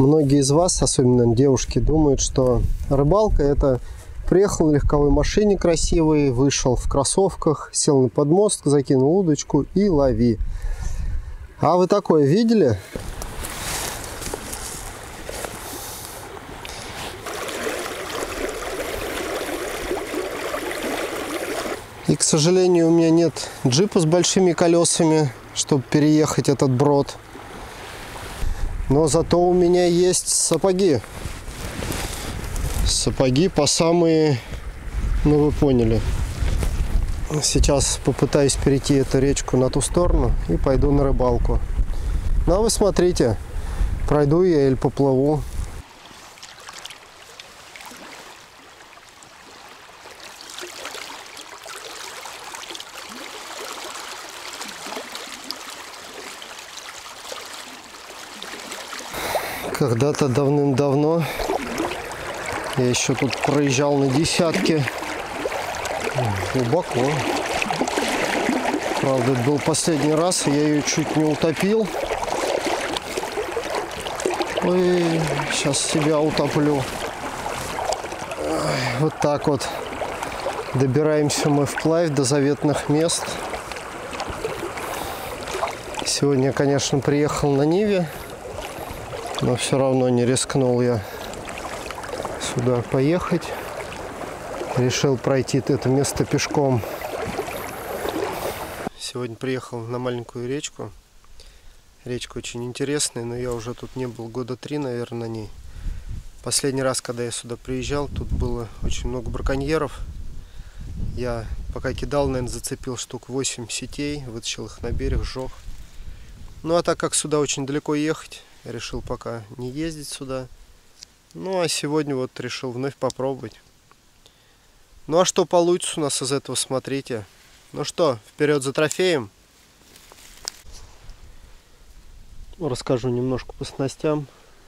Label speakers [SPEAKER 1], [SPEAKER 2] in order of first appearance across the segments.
[SPEAKER 1] Многие из вас, особенно девушки, думают, что рыбалка это приехал на легковой машине красивой, вышел в кроссовках, сел на подмост, закинул удочку и лови. А вы такое видели? И, к сожалению, у меня нет джипа с большими колесами, чтобы переехать этот брод. Но зато у меня есть сапоги. Сапоги по самые, ну вы поняли. Сейчас попытаюсь перейти эту речку на ту сторону и пойду на рыбалку. Ну а вы смотрите, пройду я или поплыву. Когда-то давным-давно я еще тут проезжал на десятки. Глубоко. Правда, это был последний раз, я ее чуть не утопил. Ой, сейчас себя утоплю. Вот так вот. Добираемся мы вплавь до заветных мест. Сегодня конечно, приехал на Ниве но все равно не рискнул я сюда поехать. Решил пройти это место пешком. Сегодня приехал на маленькую речку. Речка очень интересная, но я уже тут не был года три, наверное, на ней. Последний раз, когда я сюда приезжал, тут было очень много браконьеров. Я пока кидал, наверное, зацепил штук 8 сетей, вытащил их на берег, сжег. Ну а так как сюда очень далеко ехать, решил пока не ездить сюда. Ну а сегодня вот решил вновь попробовать. Ну а что получится у нас из этого, смотрите. Ну что, вперед за трофеем. Расскажу немножко по снастям.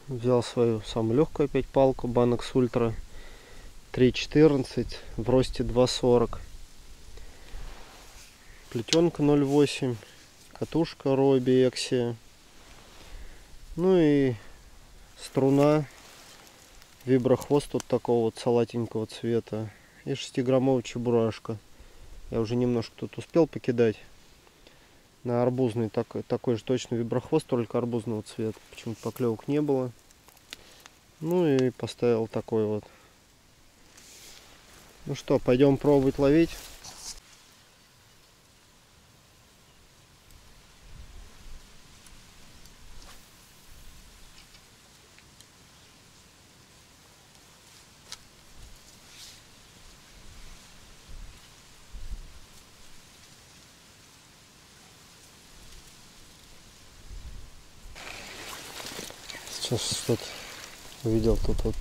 [SPEAKER 1] Взял свою самую легкую опять палку Банокс Ультра 3.14 в росте 2.40. Плетенка 0.8. Катушка Роби Экси ну и струна, виброхвост вот такого вот салатенького цвета. И 6-граммовая чебурашка. Я уже немножко тут успел покидать. На арбузный такой, такой же точно виброхвост, только арбузного цвета. Почему-то поклевок не было. Ну и поставил такой вот. Ну что, пойдем пробовать ловить. сейчас что-то увидел тут вот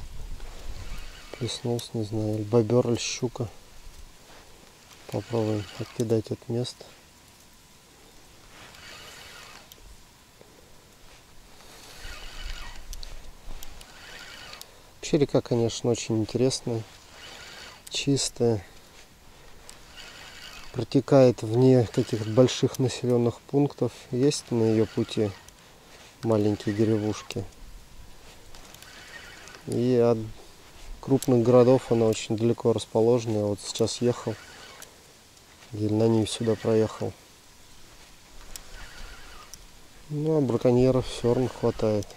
[SPEAKER 1] плеснулся, не знаю, или бобер, или щука. Попробуем откидать это место. Вообще река, конечно, очень интересная, чистая. Протекает вне каких-то больших населенных пунктов. Есть на ее пути маленькие деревушки. И от крупных городов она очень далеко расположена. Я вот сейчас ехал, еле на ней сюда проехал. Ну, а браконьеров все равно хватает.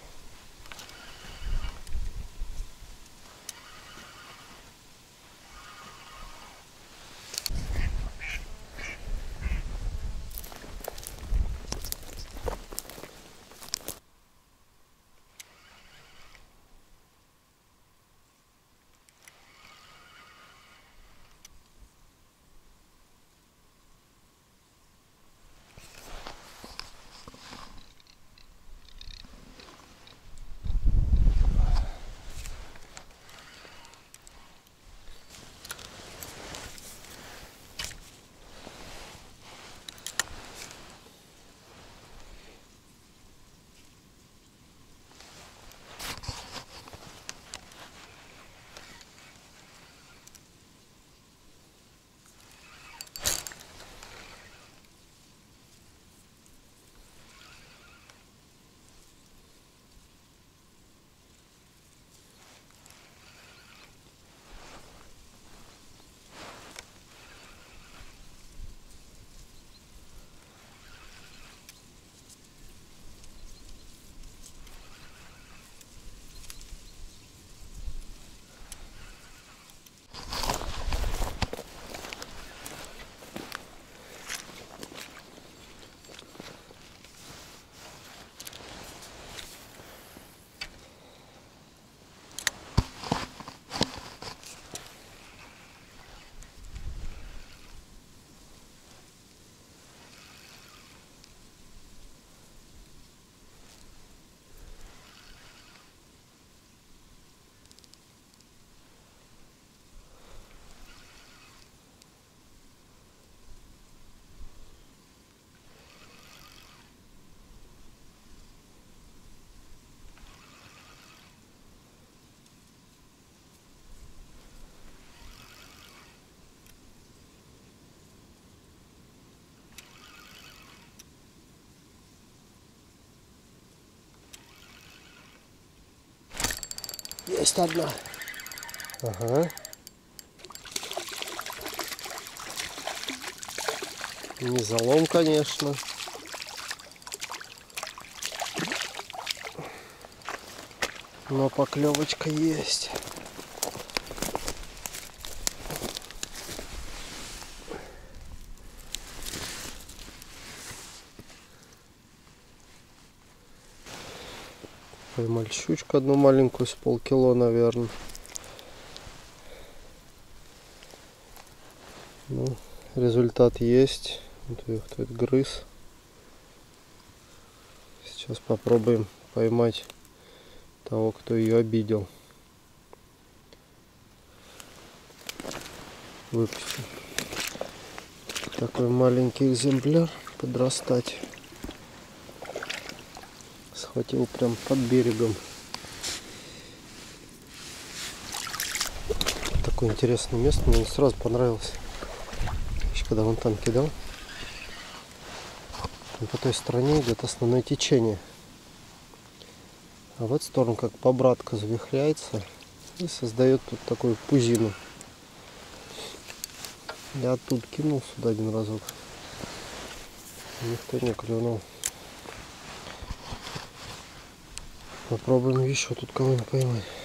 [SPEAKER 1] Есть одна. Ага. Не залом, конечно. Но поклевочка есть. Поймали щучку одну маленькую с полкило, наверное. Ну, результат есть. Вот ее кто-то грыз. Сейчас попробуем поймать того, кто ее обидел. Выпустим. Такой маленький экземпляр подрастать. Схватил прям под берегом. Такое интересное место, мне сразу понравилось. Еще когда вон там кидал. И по той стороне идет основное течение. А в эту сторону как побратка завихряется и создает тут такую пузину. Я тут кинул сюда один разок. Никто не клюнул. Попробуем еще тут кого-нибудь поймать.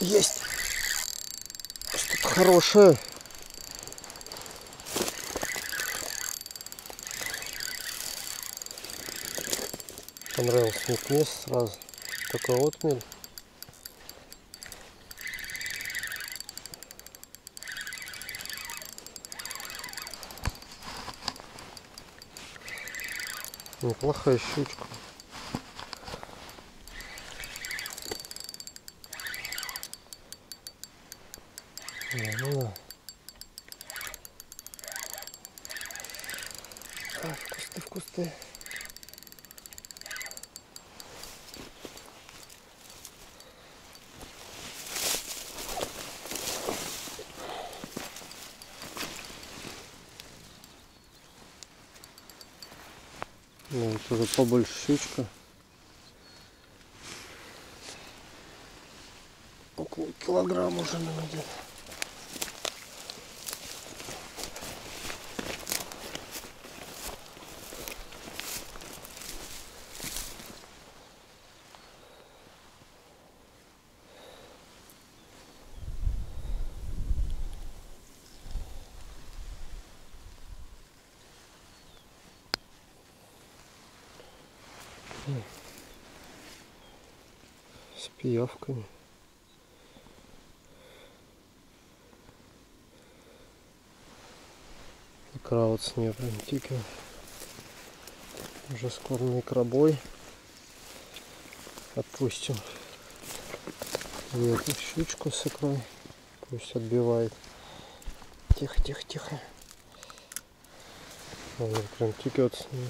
[SPEAKER 1] Есть что-то хорошее. Понравился мне место сразу. Такой отмель. Неплохая щучка. Ну, а, в кусты, в кусты. Ну, вот уже побольше щучка. Около килограмма уже наверное. Пиявками. Икра вот с нее прям тикает. Уже скоро на икробой. Отпустим и эту щучку с икрой. Пусть отбивает. Тихо, тихо, тихо. Она прям текет с ней.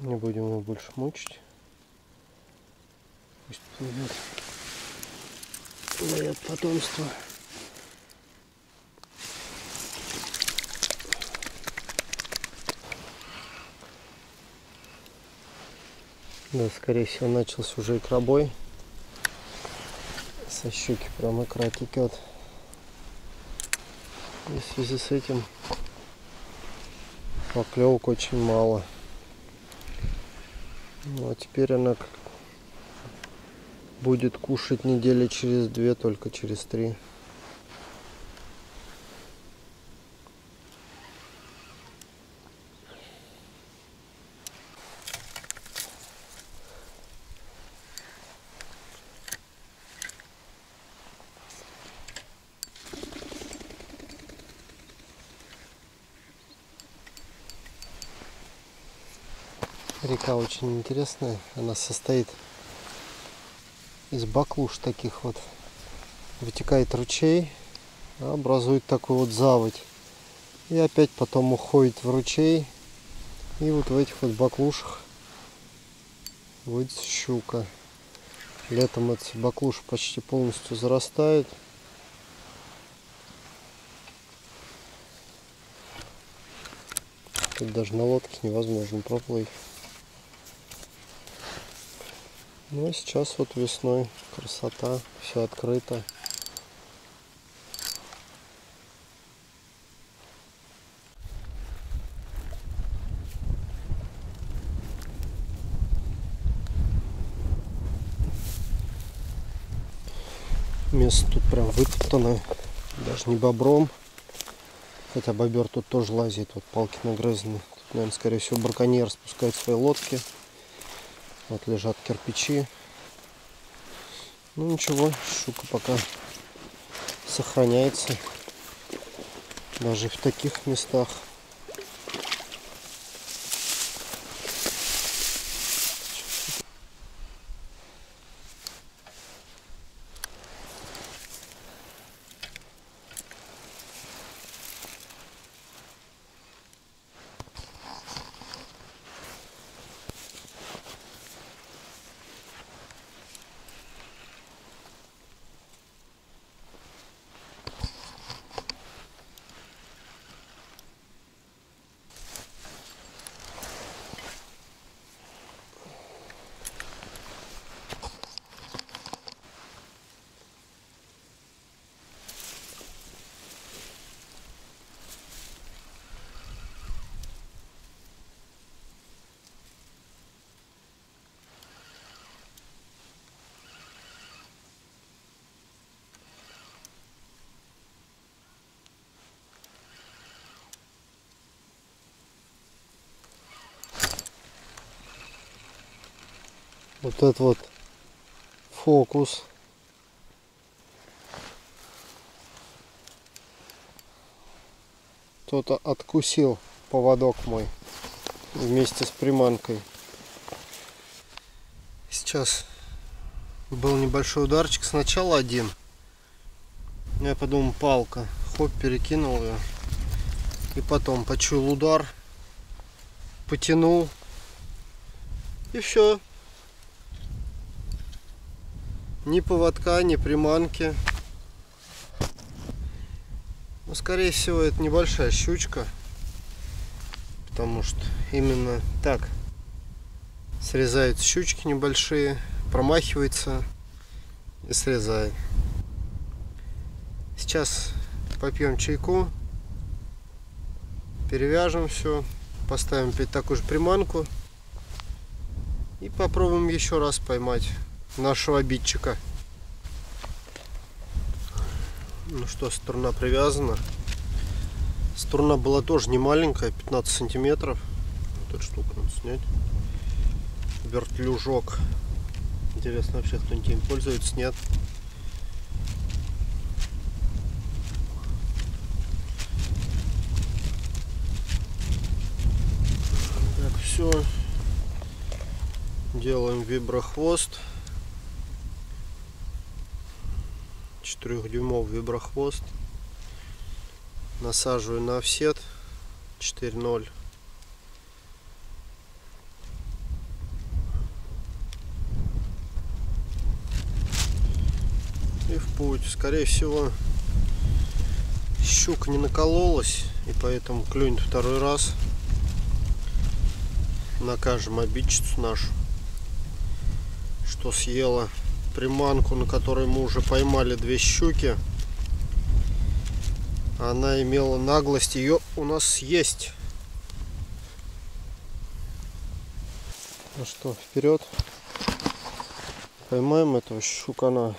[SPEAKER 1] Не будем его больше мучить. Пусть плывет. Дает потомство. Да, скорее всего, начался уже икробой. Со щуки прям икра текет. И в связи с этим поклевок очень мало. Ну а теперь она будет кушать недели через две, только через три. Река очень интересная. Она состоит из баклуш таких вот. Вытекает ручей, образует такую вот заводь. И опять потом уходит в ручей. И вот в этих вот баклушах будет щука. Летом эти баклуши почти полностью зарастают. Тут даже на лодке невозможно проплыть. Ну сейчас вот весной красота, все открыто. Место тут прям вытоптано, даже не бобром. Хотя бобер тут тоже лазит, вот палки нагрызаны. Тут, наверное, скорее всего, браконьер спускает свои лодки. Вот лежат кирпичи. Ну ничего, щука пока сохраняется. Даже в таких местах. Вот этот вот фокус. Кто-то откусил поводок мой вместе с приманкой. Сейчас был небольшой ударчик. Сначала один. Я подумал, палка. Хоп, перекинул ее. И потом почуял удар. Потянул. И все. Ни поводка, ни приманки. Ну, скорее всего, это небольшая щучка. Потому что именно так срезаются щучки небольшие, промахивается и срезает. Сейчас попьем чайку, перевяжем все, поставим опять такую же приманку и попробуем еще раз поймать нашего обидчика. Ну что, струна привязана. Струна была тоже не маленькая, 15 сантиметров. Вот эту штуку надо снять. Вертлюжок. Интересно, вообще кто-нибудь им пользуется, нет? Так, все. Делаем виброхвост. 4-дюймовый виброхвост. Насаживаю на офсет 4.0. И в путь. Скорее всего, щука не накололась, и поэтому клюнет второй раз. Накажем обидчицу нашу, что съела приманку, на которой мы уже поймали две щуки. Она имела наглость ее у нас съесть. Ну что, вперед. Поймаем этого щукана.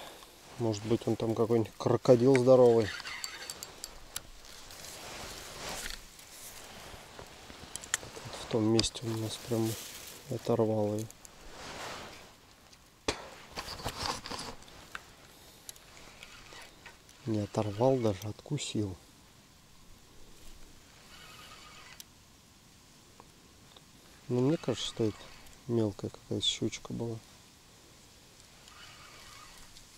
[SPEAKER 1] Может быть он там какой-нибудь крокодил здоровый. В том месте он у нас прям оторвал ее. Не оторвал даже, откусил. Ну, мне кажется, что это мелкая какая-то щучка была.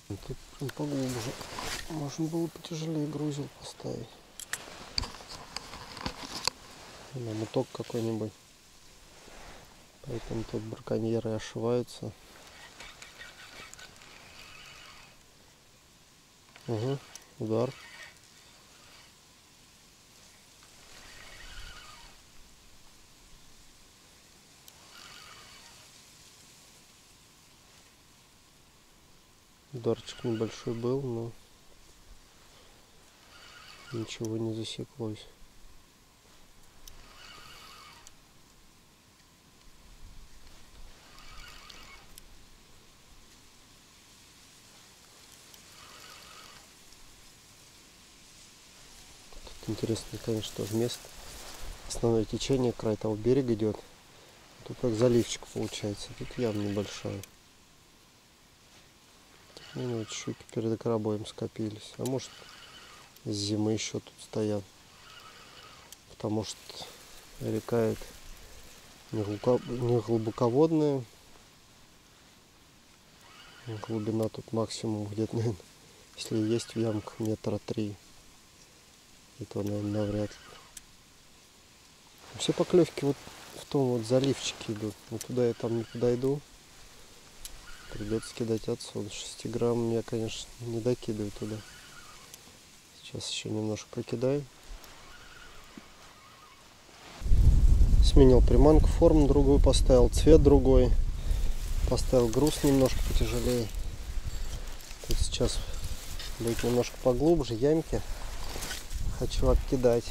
[SPEAKER 1] Тут прям поглубже. Можно было потяжелее грузил поставить. На муток какой-нибудь. Поэтому тут браконьеры ошиваются. Угу, удар. Ударчик небольшой был, но ничего не засеклось. Интересно, конечно, тоже место. Основное течение, край того берега идет. Тут как заливчик получается. Тут яма небольшая. Ну, вот щуки перед коробоем скопились. А может с зимы еще тут стоят. Потому что река это не глубоководная. Глубина тут максимум где-то, наверное, если есть в ямках метра три. И то, наверное, навряд ли. Все поклевки вот в том вот заливчике идут. Вот туда я там не подойду. Придется кидать отсюда. 6 грамм я, конечно, не докидываю туда. Сейчас еще немножко покидаю. Сменил приманку, форму другую поставил, цвет другой. Поставил груз немножко потяжелее. Тут сейчас будет немножко поглубже, ямки. Хочу откидать.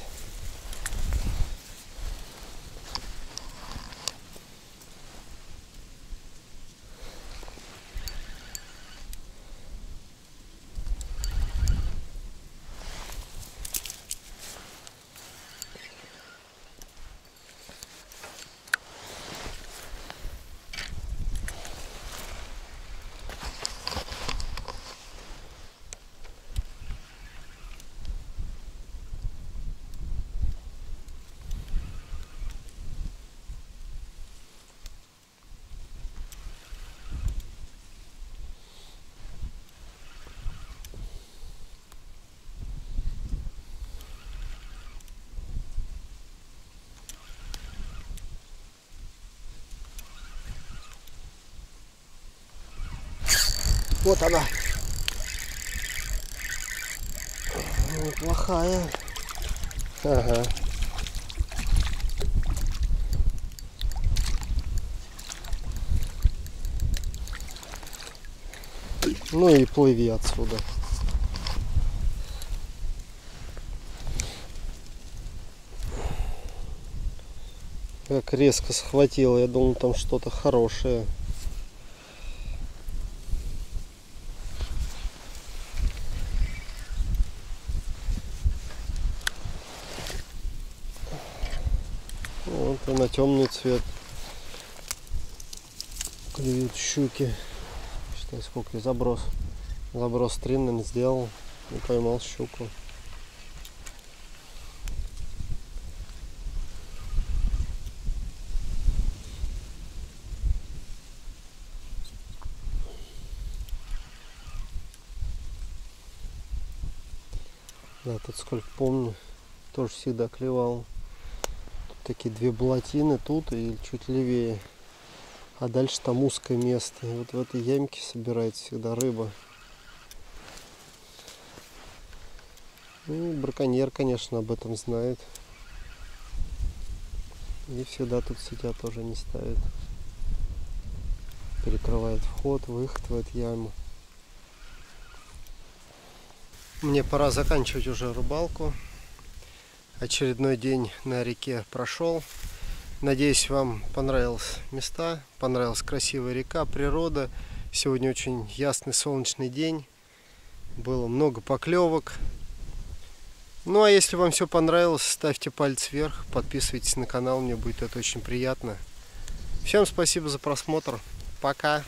[SPEAKER 1] Вот она. Неплохая. Ага. Ну и плыви отсюда. Как резко схватило, я думал там что-то хорошее. Вот и на темный цвет клюют щуки. Считай, сколько заброс. Заброс три, сделал и поймал щуку. Да, тут сколько помню, тоже всегда клевал такие две блатины тут и чуть левее. А дальше там узкое место. И вот в этой ямке собирается всегда рыба. Ну, браконьер, конечно, об этом знает. И всегда тут сетя тоже не ставит, Перекрывает вход, выход в эту яму. Мне пора заканчивать уже рыбалку. Очередной день на реке прошел. Надеюсь, вам понравились места, понравилась красивая река, природа. Сегодня очень ясный солнечный день. Было много поклевок. Ну а если вам все понравилось, ставьте палец вверх, подписывайтесь на канал, мне будет это очень приятно. Всем спасибо за просмотр. Пока.